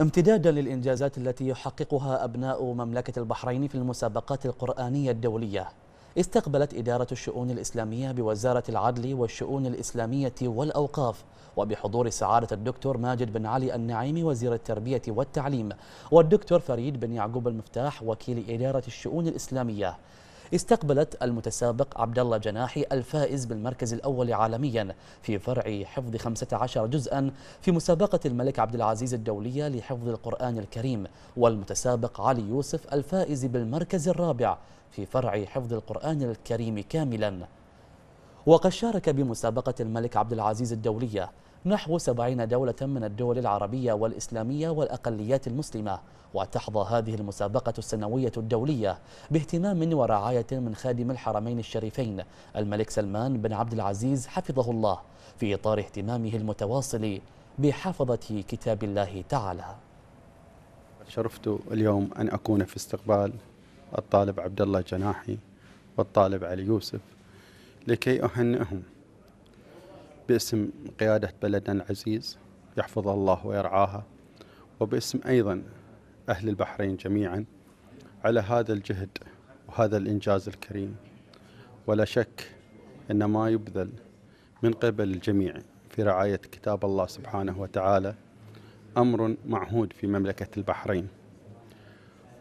امتدادا للإنجازات التي يحققها أبناء مملكة البحرين في المسابقات القرآنية الدولية. استقبلت إدارة الشؤون الإسلامية بوزارة العدل والشؤون الإسلامية والأوقاف وبحضور سعادة الدكتور ماجد بن علي النعيمي وزير التربية والتعليم والدكتور فريد بن يعقوب المفتاح وكيل إدارة الشؤون الإسلامية. استقبلت المتسابق عبد الله جناحي الفائز بالمركز الأول عالميا في فرع حفظ 15 جزءا في مسابقة الملك عبد العزيز الدولية لحفظ القرآن الكريم والمتسابق علي يوسف الفائز بالمركز الرابع في فرع حفظ القرآن الكريم كاملا. وقد شارك بمسابقة الملك عبد العزيز الدولية نحو سبعين دولة من الدول العربية والإسلامية والأقليات المسلمة. وتحظى هذه المسابقة السنوية الدولية باهتمام ورعاية من خادم الحرمين الشريفين الملك سلمان بن عبد العزيز حفظه الله في إطار اهتمامه المتواصل بحفظة كتاب الله تعالى. شرفت اليوم أن أكون في استقبال الطالب عبد الله جناحي والطالب علي يوسف لكي أهنئهم. باسم قيادة بلدنا العزيز يحفظها الله ويرعاها وباسم أيضا أهل البحرين جميعا على هذا الجهد وهذا الإنجاز الكريم. ولا شك أن ما يبذل من قبل الجميع في رعاية كتاب الله سبحانه وتعالى أمر معهود في مملكة البحرين.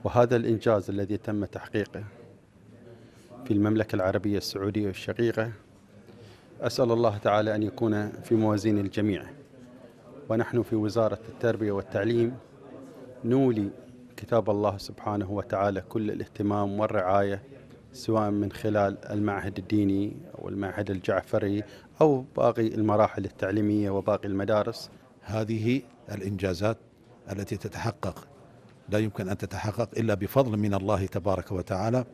وهذا الإنجاز الذي تم تحقيقه في المملكة العربية السعودية الشقيقة أسأل الله تعالى أن يكون في موازين الجميع. ونحن في وزارة التربية والتعليم نولي كتاب الله سبحانه وتعالى كل الاهتمام والرعاية سواء من خلال المعهد الديني أو المعهد الجعفري أو باقي المراحل التعليمية وباقي المدارس. هذه الإنجازات التي تتحقق لا يمكن أن تتحقق إلا بفضل من الله تبارك وتعالى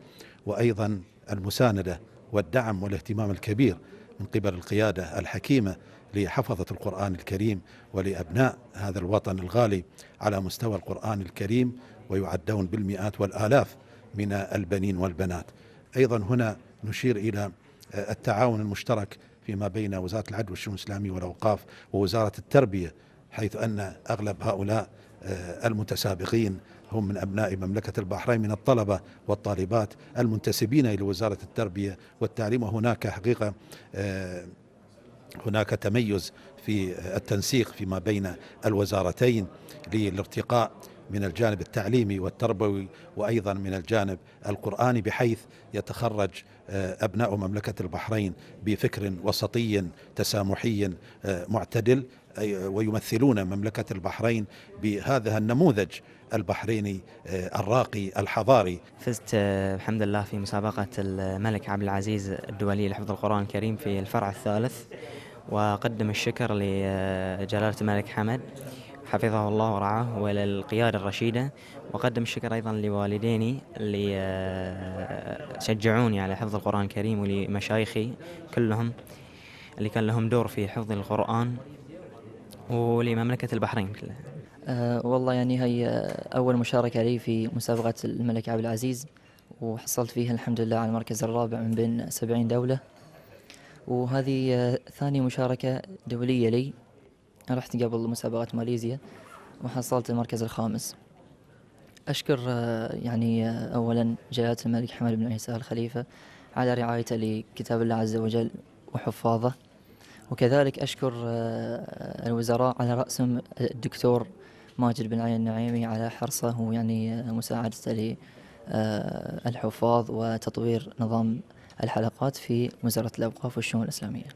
وأيضا المساندة والدعم والاهتمام الكبير من قبل القيادة الحكيمة لحفظة القرآن الكريم ولأبناء هذا الوطن الغالي على مستوى القرآن الكريم ويعدون بالمئات والآلاف من البنين والبنات. أيضا هنا نشير إلى التعاون المشترك فيما بين وزارة العدل والشؤون الإسلامية والأوقاف ووزارة التربية حيث أن أغلب هؤلاء المتسابقين هم من أبناء مملكة البحرين من الطلبة والطالبات المنتسبين إلى وزارة التربية والتعليم. وهناك حقيقة هناك تميز في التنسيق فيما بين الوزارتين للارتقاء من الجانب التعليمي والتربوي وأيضا من الجانب القرآني بحيث يتخرج أبناء مملكة البحرين بفكر وسطي تسامحي معتدل. ويمثلون مملكة البحرين بهذا النموذج البحريني الراقي الحضاري. فزت الحمد لله في مسابقة الملك عبد العزيز الدولية لحفظ القرآن الكريم في الفرع الثالث وقدم الشكر لجلالة الملك حمد حفظه الله ورعاه وللقيادة الرشيدة وقدم الشكر أيضا لوالديني اللي شجعوني على حفظ القرآن الكريم ولمشايخي كلهم اللي كان لهم دور في حفظ القرآن. ولمملكة البحرين. كلها أه والله يعني هي أول مشاركة لي في مسابقة الملك عبد العزيز وحصلت فيها الحمد لله على المركز الرابع من بين سبعين دولة. وهذه أه ثاني مشاركة دولية لي. رحت قبل مسابقة ماليزيا وحصلت المركز الخامس. أشكر أه يعني أولا جلالة الملك حمد بن عيسى الخليفة على رعايته لكتاب الله عز وجل وحفاظه. وكذلك أشكر الوزراء على رأسهم الدكتور ماجد بن علي النعيمي على حرصه ويعني مساعدته للحفاظ وتطوير نظام الحلقات في وزارة الأوقاف والشؤون الإسلامية.